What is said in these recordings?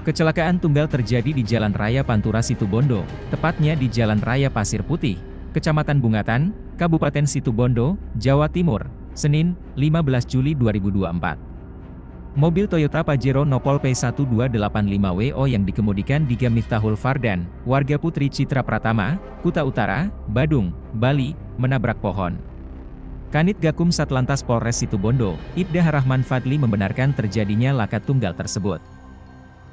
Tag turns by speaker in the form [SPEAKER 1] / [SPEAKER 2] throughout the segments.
[SPEAKER 1] Kecelakaan tunggal terjadi di Jalan Raya Pantura Situbondo, tepatnya di Jalan Raya Pasir Putih, Kecamatan Bungatan, Kabupaten Situbondo, Jawa Timur, Senin, 15 Juli 2024. Mobil Toyota Pajero Nopol P1285WO yang dikemudikan Diga Miftahul Fardan, warga Putri Citra Pratama, Kuta Utara, Badung, Bali, menabrak pohon. Kanit Gakum Satlantas Polres Situbondo, Ibda Rahman Fadli membenarkan terjadinya laka tunggal tersebut.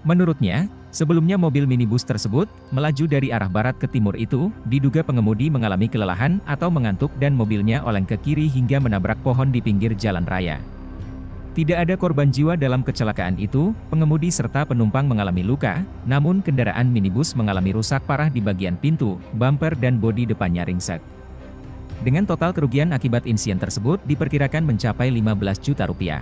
[SPEAKER 1] Menurutnya, sebelumnya mobil minibus tersebut melaju dari arah barat ke timur itu, diduga pengemudi mengalami kelelahan atau mengantuk dan mobilnya oleng ke kiri hingga menabrak pohon di pinggir jalan raya. Tidak ada korban jiwa dalam kecelakaan itu, pengemudi serta penumpang mengalami luka, namun kendaraan minibus mengalami rusak parah di bagian pintu, bumper dan bodi depannya ringsek. Dengan total kerugian akibat insiden tersebut diperkirakan mencapai 15 juta rupiah.